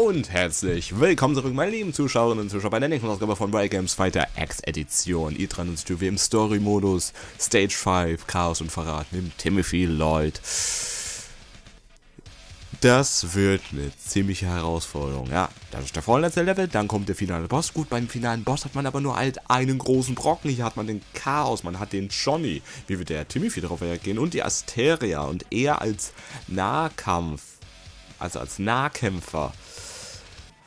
Und herzlich willkommen zurück, meine lieben Zuschauerinnen und Zuschauer, bei der nächsten Ausgabe von Riot Games Fighter X Edition. Ihr dran uns wie im Story-Modus, Stage 5, Chaos und Verrat mit Timothy Lloyd. Das wird eine ziemliche Herausforderung. Ja, das ist der vorletzte Level, dann kommt der finale Boss. Gut, beim finalen Boss hat man aber nur halt einen großen Brocken. Hier hat man den Chaos, man hat den Johnny. Wie wird der Timothy darauf reagieren? Und die Asteria. Und er als Nahkampf, also als Nahkämpfer.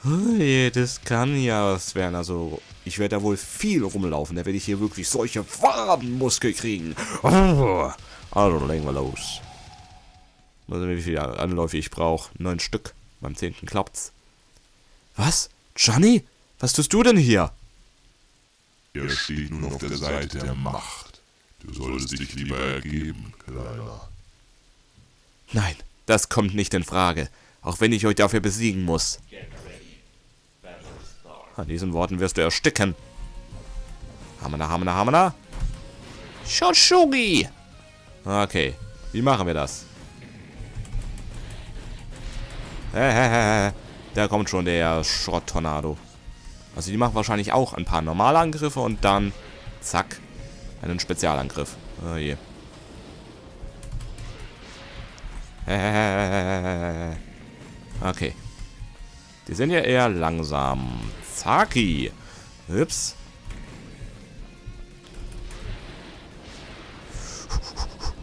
Das kann ja was werden. Also, ich werde da wohl viel rumlaufen. Da werde ich hier wirklich solche Wadenmuskel kriegen. Also, legen wir los. Mal sehen, wie viele Anläufe ich brauche. Neun Stück. Beim zehnten klappt's. Was? Johnny? Was tust du denn hier? Er steht nun auf der Seite der Macht. Du solltest dich lieber ergeben, Kleiner. Nein, das kommt nicht in Frage. Auch wenn ich euch dafür besiegen muss. An diesen Worten wirst du ersticken. Hamana, Hamana, Hamana. Shoshugi! Okay, wie machen wir das? Da kommt schon der Schrott-Tornado. Also die machen wahrscheinlich auch ein paar normale Angriffe und dann, zack, einen Spezialangriff. Oh je. Okay. Die sind ja eher langsam. Zaki. Ups.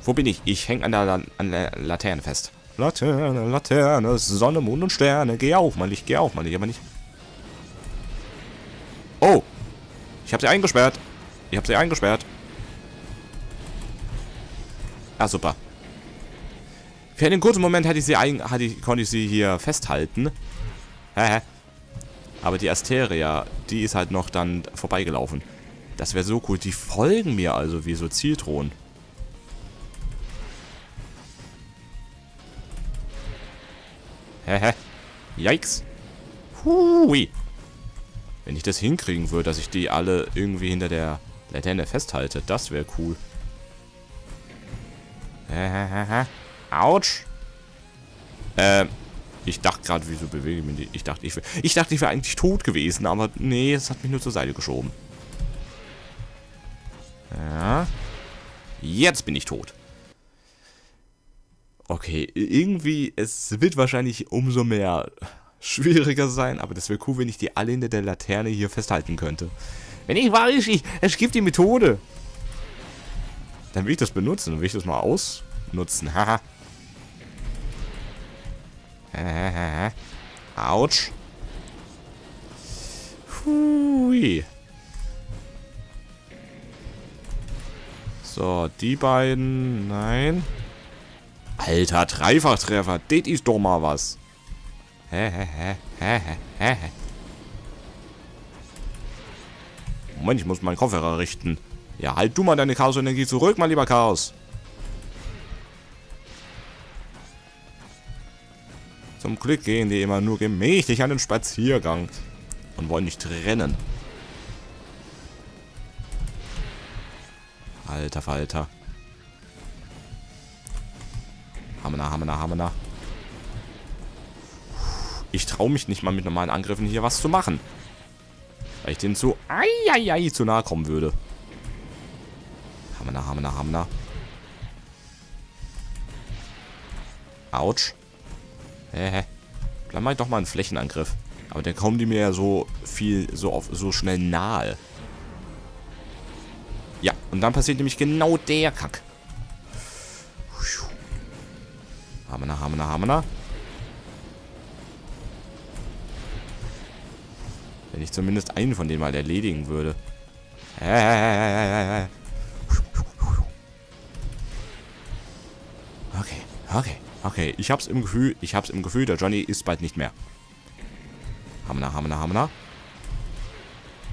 Wo bin ich? Ich hänge an der, an der Laterne fest. Laterne, Laterne, Sonne, Mond und Sterne. Geh auf, mein Licht, geh auf, mein Licht, aber nicht. Oh! Ich habe sie eingesperrt. Ich habe sie eingesperrt. Ah, super. Für einen kurzen Moment hatte ich sie ein, hatte ich, konnte ich sie hier festhalten. Hä? Aber die Asteria, die ist halt noch dann vorbeigelaufen. Das wäre so cool. Die folgen mir also wie so Zielthron. Hehe. Yikes. Hui. Wenn ich das hinkriegen würde, dass ich die alle irgendwie hinter der Laterne festhalte, das wäre cool. Autsch. Ähm, ich dachte gerade, wieso bewege ich mich nicht? Ich dachte, ich, ich dachte, ich wäre eigentlich tot gewesen, aber nee, es hat mich nur zur Seite geschoben. Ja. Jetzt bin ich tot. Okay, irgendwie, es wird wahrscheinlich umso mehr schwieriger sein, aber das wäre cool, wenn ich die alle hinter der Laterne hier festhalten könnte. Wenn ich weiß, ich, es gibt die Methode. Dann will ich das benutzen, dann will ich das mal ausnutzen. Haha. Autsch. Hui. So, die beiden. Nein. Alter, Dreifachtreffer. Das ist doch mal was. Moment, ich muss meinen Kopfhörer richten. Ja, halt du mal deine Chaos-Energie zurück, mein lieber Chaos. Zum Glück gehen die immer nur gemächlich einen Spaziergang und wollen nicht rennen. Alter Falter. Hammer, Hammer, Hammer. Ich traue mich nicht mal mit normalen Angriffen hier was zu machen. Weil ich denen zu ai, zu nahe kommen würde. Hammer, Hammer, Hammer. Autsch. Hä, Dann mach ich doch mal einen Flächenangriff. Aber dann kommen die mir ja so viel, so auf, so schnell nahe. Ja, und dann passiert nämlich genau der Kack. Hammer, Hammer, Hammer. Wenn ich zumindest einen von denen mal erledigen würde. Okay, okay, okay. Ich hab's im Gefühl, ich hab's im Gefühl, der Johnny ist bald nicht mehr. Hammer, Hammer, Hammer.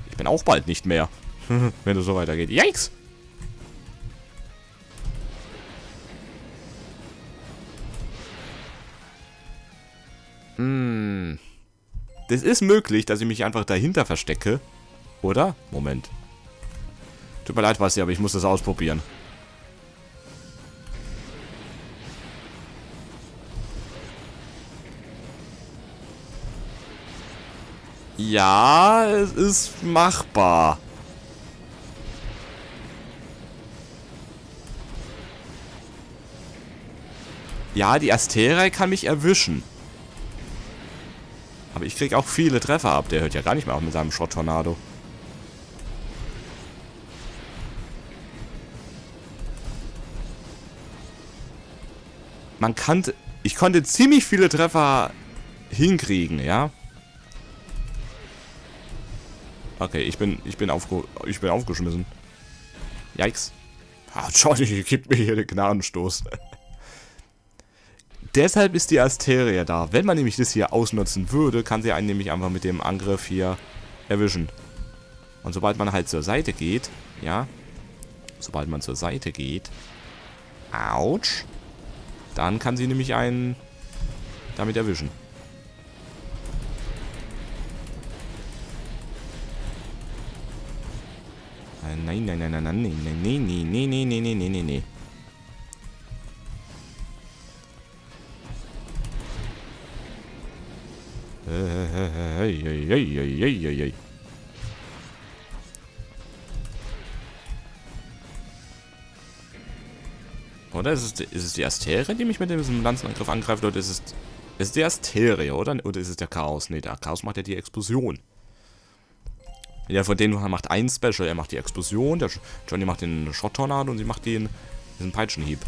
Ich bin auch bald nicht mehr. Wenn es so weitergeht. Yikes! Hm. Das ist möglich, dass ich mich einfach dahinter verstecke. Oder? Moment. Tut mir leid, Basti, aber ich muss das ausprobieren. Ja, es ist machbar. Ja, die Asteria kann mich erwischen. Aber ich krieg auch viele Treffer ab. Der hört ja gar nicht mehr auf mit seinem Schrott-Tornado. Man kann... Ich konnte ziemlich viele Treffer hinkriegen, ja. Okay, ich bin, ich bin, aufge ich bin aufgeschmissen. Yikes. Ah, Johnny gibt mir hier den Gnadenstoß. Deshalb ist die Asteria da. Wenn man nämlich das hier ausnutzen würde, kann sie einen nämlich einfach mit dem Angriff hier erwischen. Und sobald man halt zur Seite geht, ja, sobald man zur Seite geht, ouch, dann kann sie nämlich einen damit erwischen. Nein, nein, nein, nein, nein, nein, nein, nein, nein, nein, nein, nein, nein, nein, nein. Oder ist es, ist es die Asterie, die mich mit diesem Lanzenangriff angreift, oder ist es, ist es die Asterie, oder? Oder ist es der Chaos? Ne, der Chaos macht ja die Explosion. Ja, von denen macht ein Special. Er macht die Explosion, der Johnny macht den Schrott-Tornado und sie macht den, diesen Peitschenhieb.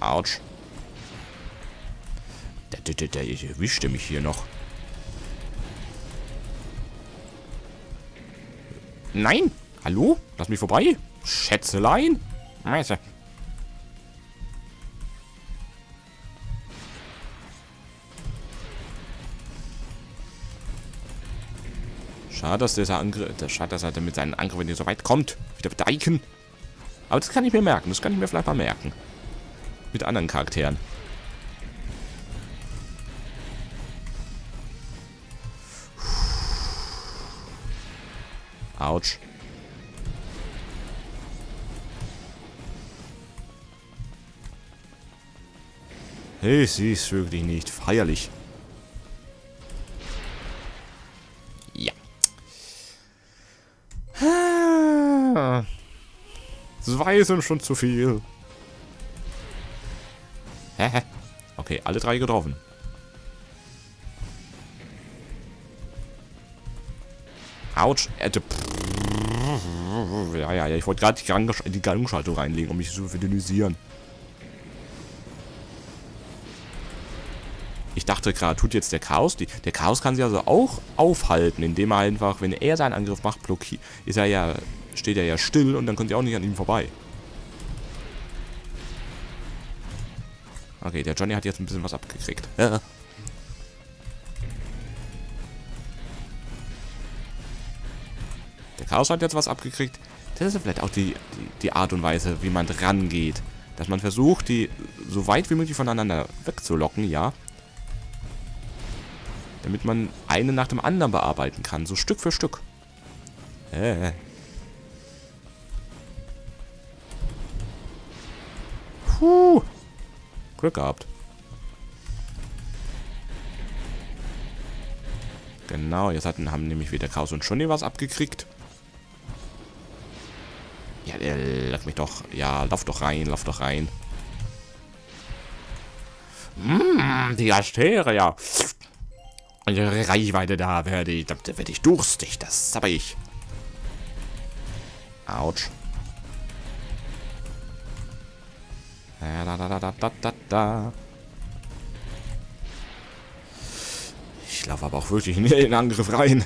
Autsch. Der, der, der, der erwischte mich hier noch. Nein! Hallo? Lass mich vorbei! Schätzelein! Meiße. Schade, dass dieser Angriff, schade, dass er mit seinen Angriffen nicht so weit kommt. Wieder bedeiken. Aber das kann ich mir merken. Das kann ich mir vielleicht mal merken. Mit anderen Charakteren. Autsch. Ich sehe es wirklich nicht. Feierlich. Zwei sind schon zu viel. Hä? Okay, alle drei getroffen. Autsch. Äh, ja, ja, ja. Ich wollte gerade die, die Gangschaltung reinlegen, um mich zu verdünnisieren. Ich dachte gerade, tut jetzt der Chaos. Die, der Chaos kann sich also auch aufhalten, indem er einfach, wenn er seinen Angriff macht, blockiert, ist er ja, steht er ja still und dann kommt er auch nicht an ihm vorbei. Okay, der Johnny hat jetzt ein bisschen was abgekriegt. Ja. Der Chaos hat jetzt was abgekriegt. Das ist vielleicht auch die, die, die Art und Weise, wie man dran geht. Dass man versucht, die so weit wie möglich voneinander wegzulocken, ja. Damit man einen nach dem anderen bearbeiten kann, so Stück für Stück. Äh. Puh. Glück gehabt. Genau, jetzt hatten, haben nämlich wieder Chaos und Johnny was abgekriegt. Ja, äh, lass mich doch. Ja, lauf doch rein, lauf doch rein. Mmh, die Asteria. Die Reichweite da werde ich, da werde ich durstig, das habe ich. Autsch. Da, da, da, da, da, da, da. Ich laufe aber auch wirklich in den Angriff rein.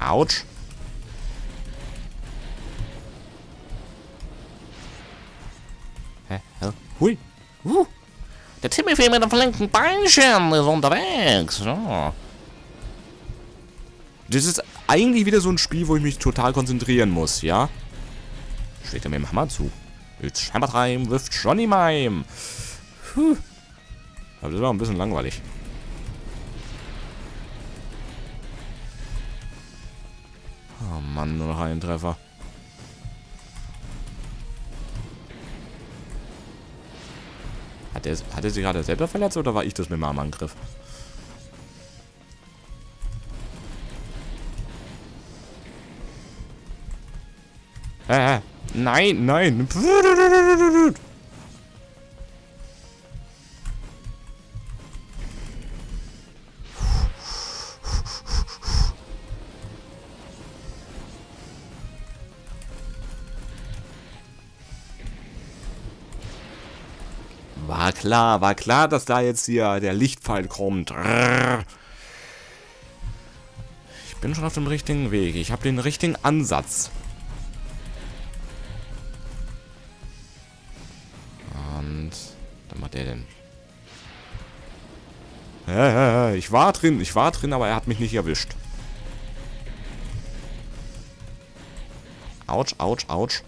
Autsch. Hui. Uh. Der Timothy mit dem verlängten Beinchen ist unterwegs. So. Das ist eigentlich wieder so ein Spiel, wo ich mich total konzentrieren muss, ja? Schlägt er mir im Hammer zu. It's Hammertime with Johnny Mime. Puh. Aber das war ein bisschen langweilig. Oh Mann, nur noch ein Treffer. Hat er, hat er sich gerade selber verletzt oder war ich das mit meinem Angriff? Äh, nein, nein. War klar, war klar, dass da jetzt hier der Lichtpfeil kommt. Ich bin schon auf dem richtigen Weg. Ich habe den richtigen Ansatz. Macht der denn? Ich war drin, ich war drin, aber er hat mich nicht erwischt. Autsch, autsch, autsch.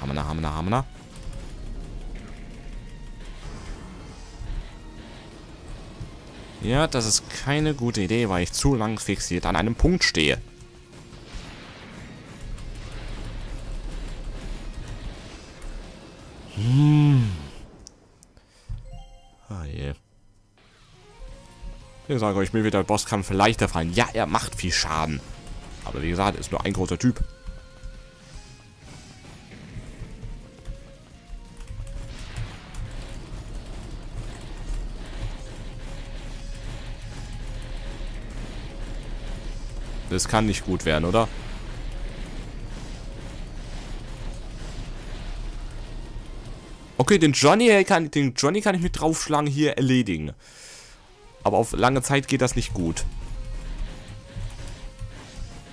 Hammer, hammer, hammer. Ja, das ist keine gute Idee, weil ich zu lang fixiert an einem Punkt stehe. Ich sage euch, mir wird der Bosskampf leichter fallen. Ja, er macht viel Schaden. Aber wie gesagt, ist nur ein großer Typ. Das kann nicht gut werden, oder? Okay, den Johnny kann, den Johnny kann ich mit draufschlagen hier erledigen. Aber auf lange Zeit geht das nicht gut.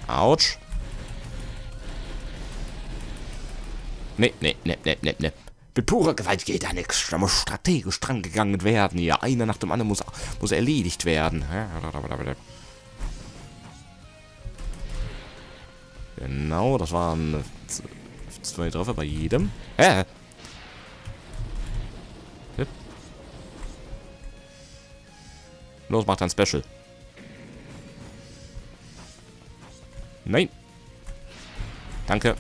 Autsch. Ne, ne, ne, ne, ne, ne. Mit purer Gewalt geht da nichts. Da muss strategisch dran gegangen werden hier. Einer nach dem anderen muss, muss erledigt werden. Genau, das waren zwei Treffer bei jedem. Hä? Los, macht ein Special. Nein. Danke.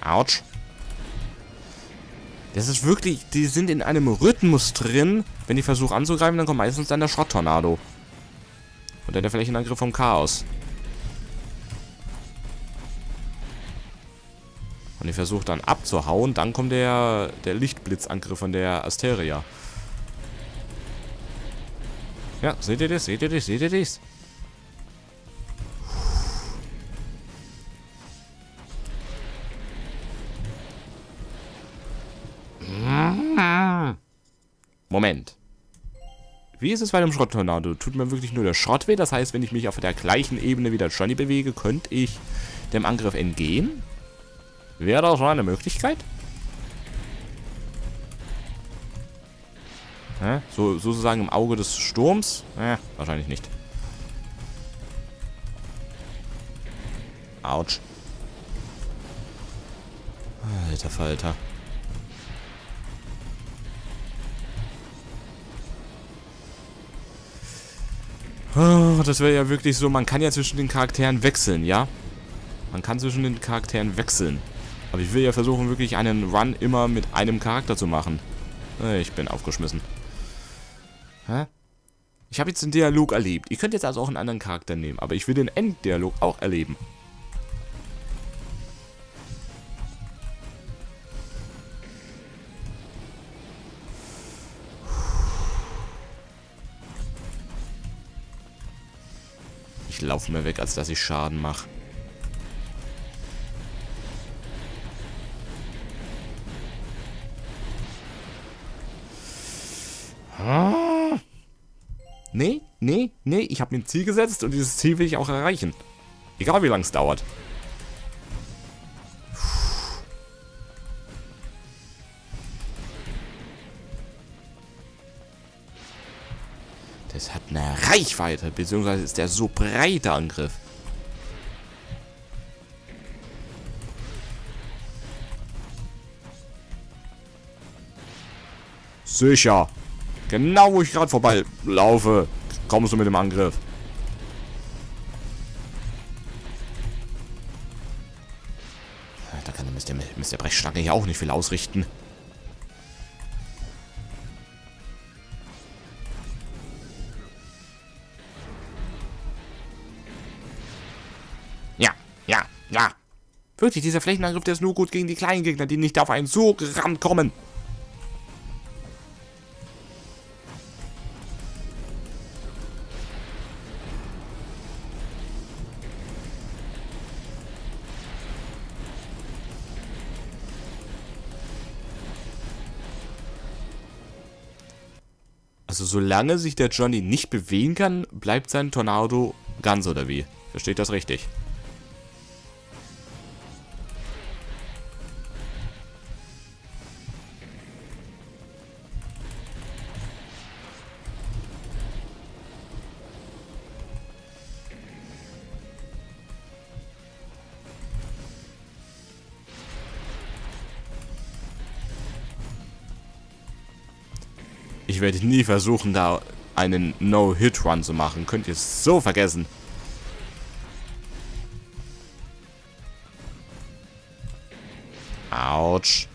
Autsch. Das ist wirklich, die sind in einem Rhythmus drin. Wenn die versuchen anzugreifen, dann kommt meistens dann der Schrotttornado. Oder der Flächenangriff vom Chaos. Und die versucht dann abzuhauen, dann kommt der, der Lichtblitzangriff von der Asteria. Ja, seht ihr das? Seht ihr das? Seht ihr das? Moment. Wie ist es bei einem Schrotttornado? Tut mir wirklich nur der Schrott weh? Das heißt, wenn ich mich auf der gleichen Ebene wie der Johnny bewege, könnte ich dem Angriff entgehen? Wäre das schon eine Möglichkeit? Hä? So, sozusagen im Auge des Sturms? Äh, wahrscheinlich nicht. Autsch. Alter Falter. Oh, das wäre ja wirklich so, man kann ja zwischen den Charakteren wechseln, ja? Man kann zwischen den Charakteren wechseln. Aber ich will ja versuchen, wirklich einen Run immer mit einem Charakter zu machen. Äh, ich bin aufgeschmissen. Hä? Ich habe jetzt den Dialog erlebt. Ihr könnt jetzt also auch einen anderen Charakter nehmen, aber ich will den Enddialog auch erleben. Ich laufe mehr weg, als dass ich Schaden mache. Ah. Nee, nee, nee, ich habe mir ein Ziel gesetzt und dieses Ziel will ich auch erreichen. Egal wie lange es dauert. Das hat eine Reichweite, beziehungsweise ist der so breiter Angriff. Sicher. Genau, wo ich gerade vorbei laufe, kommst du mit dem Angriff. Da kann der Mr. Mr. Brechstange hier auch nicht viel ausrichten. Wirklich, dieser Flächenangriff, der ist nur gut gegen die kleinen Gegner, die nicht auf einen so gerammt kommen. Also solange sich der Johnny nicht bewegen kann, bleibt sein Tornado ganz oder wie? Versteht das richtig? Ich werde nie versuchen, da einen No-Hit-Run zu machen. Könnt ihr es so vergessen. Autsch.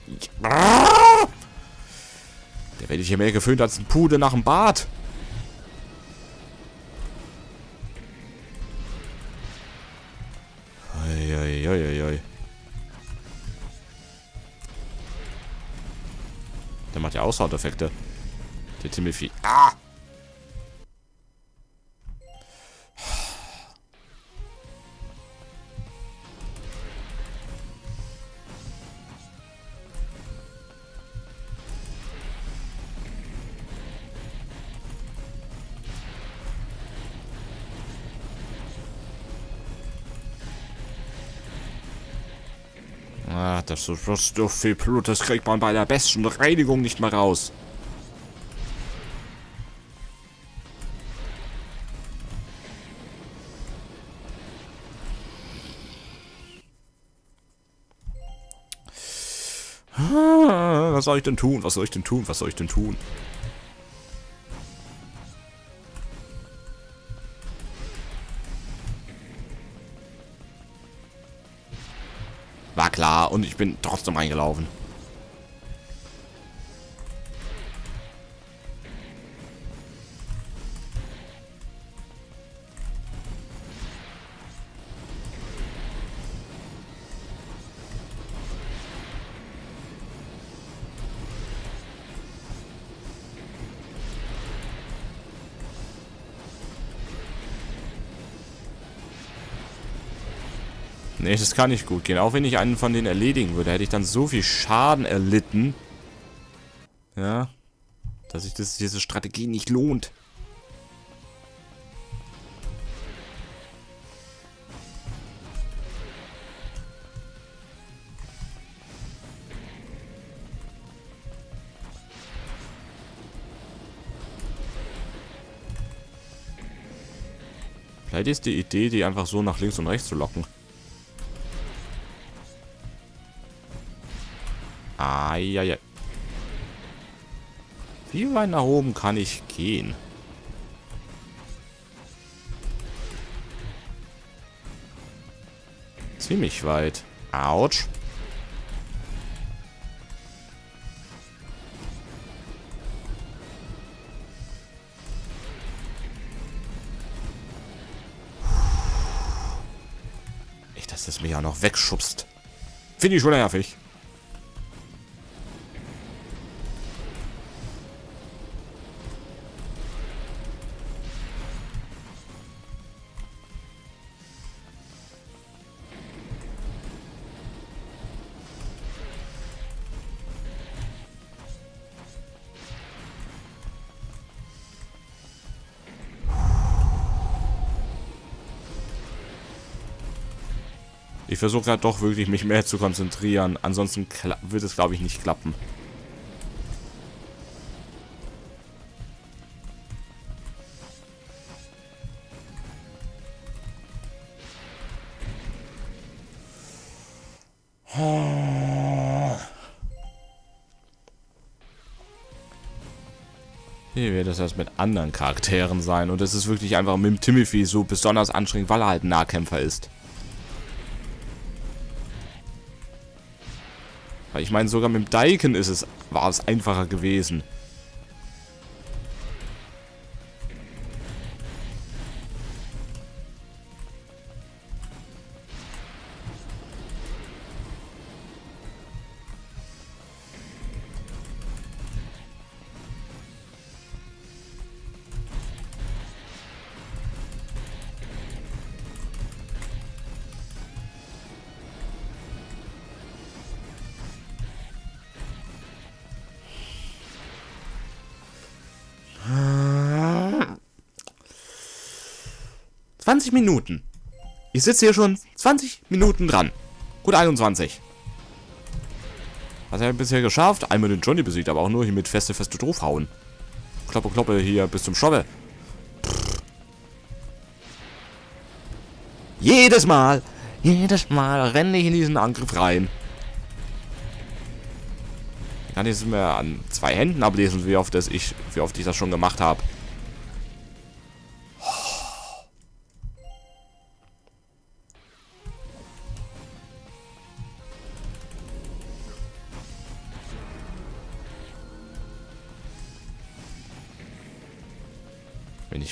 Der werde ich hier mehr geföhnt als ein Pude nach dem Bad. Uiuiuiui. Der macht ja Aushauteffekte. Der Timothy. Ah! Ah, das ist so viel Blut, das kriegt man bei der besten Reinigung nicht mehr raus. Was soll ich denn tun? Was soll ich denn tun? Was soll ich denn tun? War klar und ich bin trotzdem reingelaufen. Nee, das kann nicht gut gehen. Auch wenn ich einen von denen erledigen würde, hätte ich dann so viel Schaden erlitten. Ja. Dass sich das, diese Strategie nicht lohnt. Vielleicht ist die Idee, die einfach so nach links und rechts zu locken. Eieiei. Wie weit nach oben kann ich gehen? Ziemlich weit. Autsch. Ich, dass das mich ja noch wegschubst. Finde ich schon nervig. Ich versuche gerade doch wirklich mich mehr zu konzentrieren. Ansonsten wird es, glaube ich, nicht klappen. Hier wird das erst mit anderen Charakteren sein. Und es ist wirklich einfach mit dem Timothy so besonders anstrengend, weil er halt ein Nahkämpfer ist. Ich meine, sogar mit dem Daiken ist es, war es einfacher gewesen. Zwanzig Minuten. Ich sitze hier schon 20 Minuten dran. Gut 21. Was hat er bisher geschafft? Einmal den Johnny besiegt, aber auch nur hier mit feste, feste draufhauen. Kloppe, kloppe hier bis zum Schoppe. Jedes Mal, jedes Mal renne ich in diesen Angriff rein. Ich kann jetzt mehr an zwei Händen ablesen, wie oft, das ich, wie oft ich das schon gemacht habe.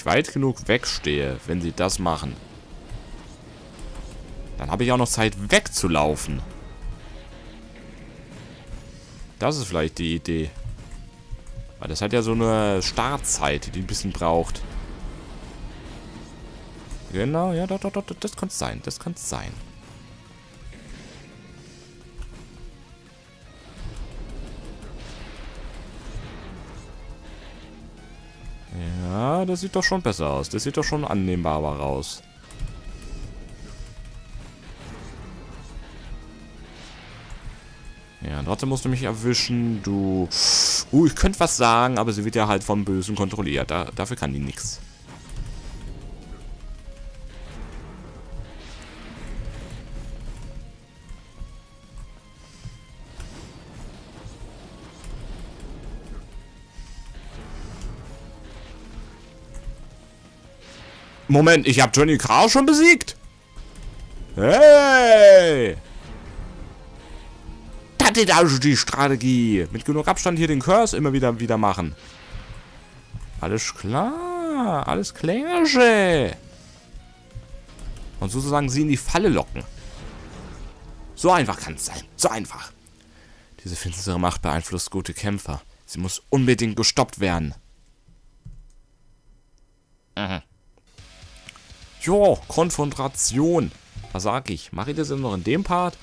Ich weit genug wegstehe, wenn sie das machen, dann habe ich auch noch Zeit wegzulaufen. Das ist vielleicht die Idee. Weil das hat ja so eine Startzeit, die ein bisschen braucht. Genau, ja, doch, doch, doch, das kann es sein, das kann es sein. Das sieht doch schon besser aus. Das sieht doch schon annehmbarer raus. Ja, trotzdem musst du mich erwischen, du... Uh, ich könnte was sagen, aber sie wird ja halt vom Bösen kontrolliert. Da, dafür kann die nichts. Moment, ich habe Johnny Carr schon besiegt? Hey! Das ist also die Strategie. Mit genug Abstand hier den Curse immer wieder wieder machen. Alles klar. Alles klar. Und sozusagen sie in die Falle locken. So einfach kann es sein. So einfach. Diese finstere Macht beeinflusst gute Kämpfer. Sie muss unbedingt gestoppt werden. Mhm. Jo, Konfrontation. Was sag ich? Mache ich das jetzt noch in dem Part?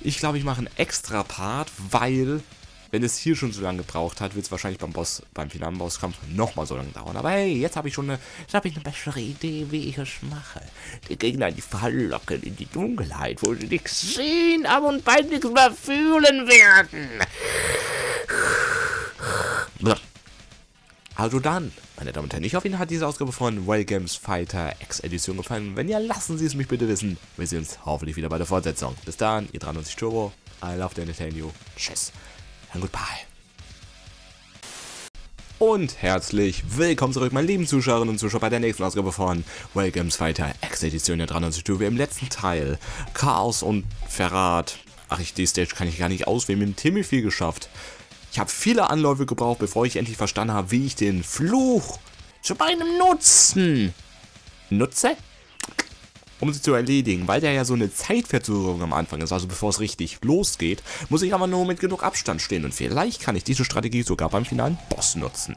Ich glaube, ich mache einen extra Part, weil, wenn es hier schon so lange gebraucht hat, wird es wahrscheinlich beim Boss, beim finalen Bosskampf nochmal so lange dauern. Aber hey, jetzt habe ich schon eine, jetzt habe ich eine bessere Idee, wie ich es mache. Die Gegner in die Falle locken, in die Dunkelheit, wo sie nichts sehen, aber und bald nichts mehr fühlen werden. Also dann, meine Damen und Herren, ich hoffe, Ihnen hat diese Ausgabe von Well Games Fighter X Edition gefallen. Wenn ja, lassen Sie es mich bitte wissen. Wir sehen uns hoffentlich wieder bei der Fortsetzung. Bis dann, ihr 93 Turbo. I love to entertain you. Tschüss and goodbye. Und herzlich willkommen zurück, meine lieben Zuschauerinnen und Zuschauer, bei der nächsten Ausgabe von Well Games Fighter X Edition der 93 Turbo. Im letzten Teil Chaos und Verrat. Ach, ich, die Stage kann ich gar nicht auswählen. Mit dem Timothy geschafft. Ich habe viele Anläufe gebraucht, bevor ich endlich verstanden habe, wie ich den Fluch zu meinem Nutzen nutze, um sie zu erledigen. Weil der ja so eine Zeitverzögerung am Anfang ist, also bevor es richtig losgeht, muss ich aber nur mit genug Abstand stehen. Und vielleicht kann ich diese Strategie sogar beim finalen Boss nutzen,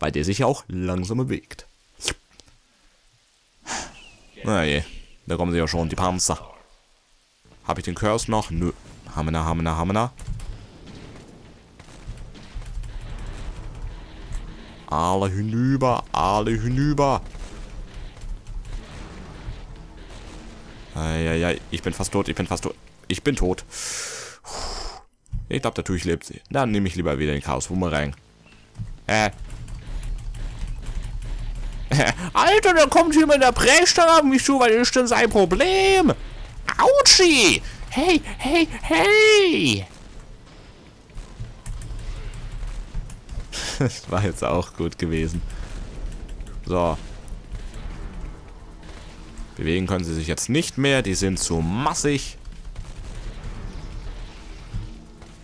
weil der sich ja auch langsam bewegt. Na je, da kommen sie ja schon, die Panzer. Habe ich den Curse noch? Nö. Hammer, Hammer, Hammer. Alle hinüber, alle hinüber. Eieiei, ich bin fast tot, ich bin fast tot. Ich bin tot. Ich glaube, natürlich lebt sie. Dann nehme ich lieber wieder den Chaos Boomerang. Äh. Alter, da kommt jemand der Prächter auf mich zu, was ist denn sein Problem? Autschi! Hey, hey, hey! Das war jetzt auch gut gewesen. So. Bewegen können sie sich jetzt nicht mehr. Die sind zu massig.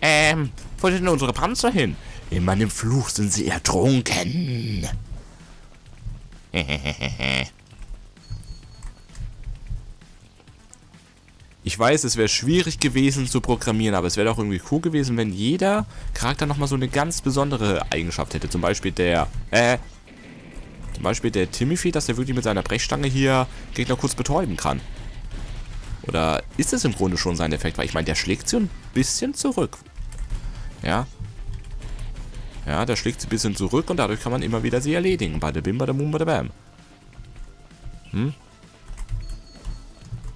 Ähm, wo sind denn unsere Panzer hin? In meinem Fluch sind sie ertrunken. Ich weiß, es wäre schwierig gewesen zu programmieren, aber es wäre doch irgendwie cool gewesen, wenn jeder Charakter nochmal so eine ganz besondere Eigenschaft hätte. Zum Beispiel der, äh, zum Beispiel der Timothy, dass er wirklich mit seiner Brechstange hier Gegner kurz betäuben kann. Oder ist es im Grunde schon sein Effekt? Weil ich meine, der schlägt sie ein bisschen zurück. Ja. Ja, der schlägt sie ein bisschen zurück und dadurch kann man immer wieder sie erledigen. Bada bim, bada bum, bada bam. Hm?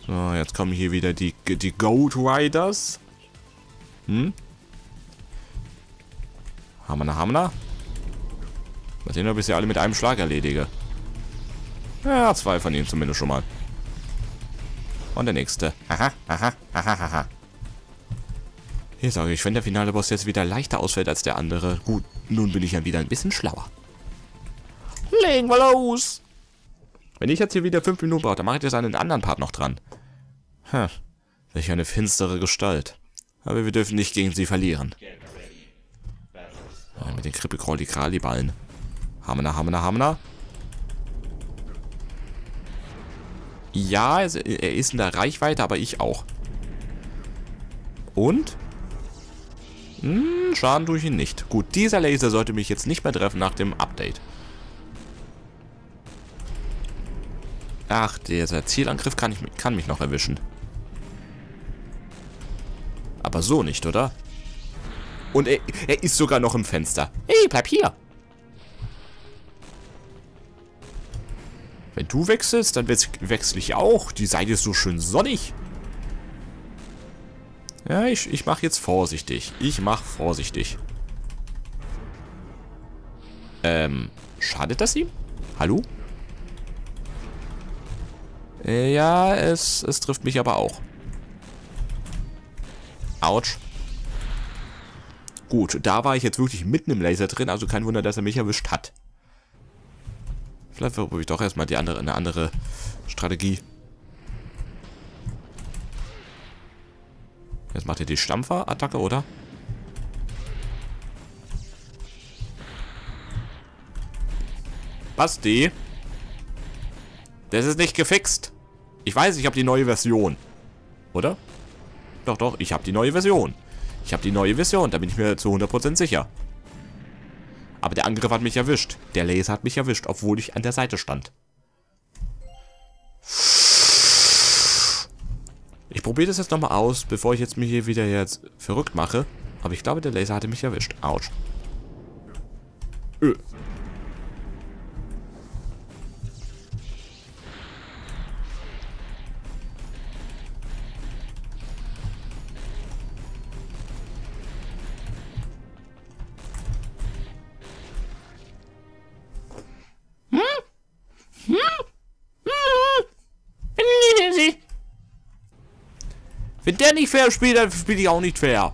So, jetzt kommen hier wieder die, die Goat Riders. Hm? Hammer, Hammer. Mal sehen, ob ich sie alle mit einem Schlag erledige. Ja, zwei von ihnen zumindest schon mal. Und der nächste. Haha, haha, haha, haha. Hier sage ich, wenn der finale Boss jetzt wieder leichter ausfällt als der andere. Gut, nun bin ich ja wieder ein bisschen schlauer. Legen wir los! Wenn ich jetzt hier wieder fünf Minuten brauche, dann mache ich jetzt einen anderen Part noch dran. Hm, welch eine finstere Gestalt. Aber wir dürfen nicht gegen sie verlieren. Ja, mit den Krippe-Krolli-Krali-Ballen. Hammer, Hammer, Hammer. Ja, er ist in der Reichweite, aber ich auch. Und? Hm, Schaden tue ich ihn nicht. Gut, dieser Laser sollte mich jetzt nicht mehr treffen nach dem Update. Ach, dieser Zielangriff kann, ich, kann mich noch erwischen. Aber so nicht, oder? Und er, er ist sogar noch im Fenster. Hey, bleib hier. Wenn du wechselst, dann wechsle ich auch. Die Seite ist so schön sonnig. Ja, ich, ich mache jetzt vorsichtig. Ich mache vorsichtig. Ähm, schadet das ihm? Hallo? Äh, ja, es, es trifft mich aber auch. Autsch. Gut, da war ich jetzt wirklich mitten im Laser drin, also kein Wunder, dass er mich erwischt hat. Vielleicht versuche ich doch erstmal die andere, eine andere Strategie. Jetzt macht er die Stampfer-Attacke, oder? Basti. Das ist nicht gefixt. Ich weiß, ich habe die neue Version. Oder? Doch, doch, ich habe die neue Version. Ich habe die neue Version, da bin ich mir zu 100% sicher. Aber der Angriff hat mich erwischt. Der Laser hat mich erwischt, obwohl ich an der Seite stand. Ich probiere das jetzt nochmal aus, bevor ich jetzt mich hier wieder jetzt verrückt mache. Aber ich glaube, der Laser hatte mich erwischt. Autsch. Öh. Wenn der nicht fair spielt, dann spiele ich auch nicht fair.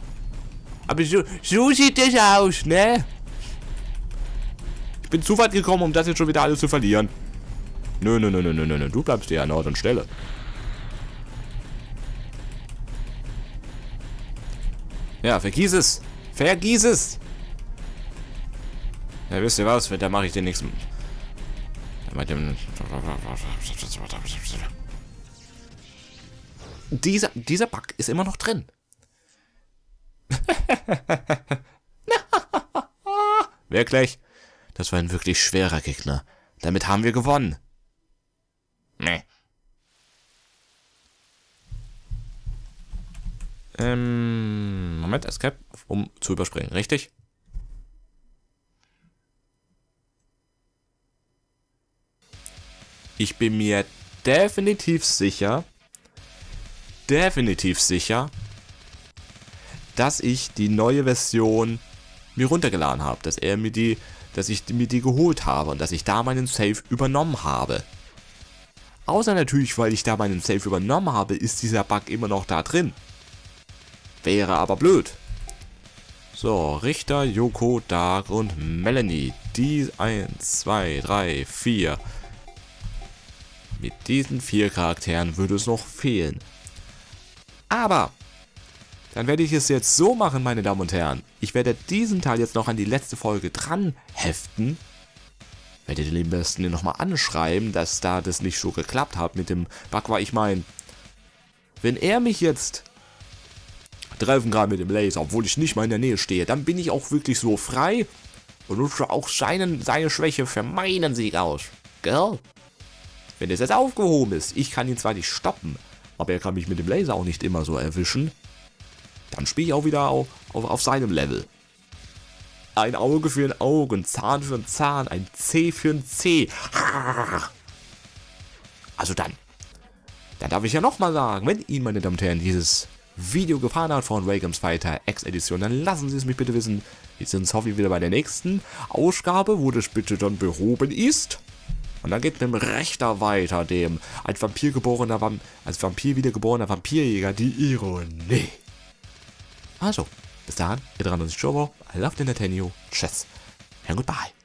Aber so, so sieht das aus, ne? Ich bin zu weit gekommen, um das jetzt schon wieder alles zu verlieren. Nö, nö, nö, nö, nö, nö. Du bleibst hier an Ort und Stelle. Ja, vergieß es. Vergieß es. Ja, wisst ihr was? Da mache ich den nächsten. Mit dem dieser, dieser Bug ist immer noch drin. Wirklich? Das war ein wirklich schwerer Gegner. Damit haben wir gewonnen. Nee. Ähm, Moment, Escape, um zu überspringen, richtig? Ich bin mir definitiv sicher, definitiv sicher, dass ich die neue Version mir runtergeladen habe, dass er mir die, dass ich mir die geholt habe und dass ich da meinen Save übernommen habe. Außer natürlich, weil ich da meinen Save übernommen habe, ist dieser Bug immer noch da drin. Wäre aber blöd. So, Richter, Yoko, Dark und Melanie. Die 1, 2, 3, 4. Mit diesen vier Charakteren würde es noch fehlen. Aber, dann werde ich es jetzt so machen, meine Damen und Herren. Ich werde diesen Teil jetzt noch an die letzte Folge dran heften. Werde den besten nochmal anschreiben, dass da das nicht so geklappt hat mit dem weil ich meine, wenn er mich jetzt treffen kann mit dem Laser, obwohl ich nicht mal in der Nähe stehe, dann bin ich auch wirklich so frei und nutze auch seinen, seine Schwäche für meinen Sieg aus. Gell? Wenn das jetzt aufgehoben ist, ich kann ihn zwar nicht stoppen, aber er kann mich mit dem Laser auch nicht immer so erwischen, dann spiele ich auch wieder auf, auf, auf seinem Level. Ein Auge für ein Auge, ein Zahn für ein Zahn, ein C für ein C. Also dann, dann darf ich ja nochmal sagen, wenn Ihnen, meine Damen und Herren, dieses Video gefallen hat von Reagams Fighter X-Edition, dann lassen Sie es mich bitte wissen. Wir sind uns hoffentlich wieder bei der nächsten Ausgabe, wo das bitte dann behoben ist. Und dann geht mit dem Rechter weiter, dem als Vampir geborener, als Vampir wiedergeborener Vampirjäger, die Ironie. Also, bis dahin, ihr dran und Jobo, I love the Nintendo, tschüss, and goodbye.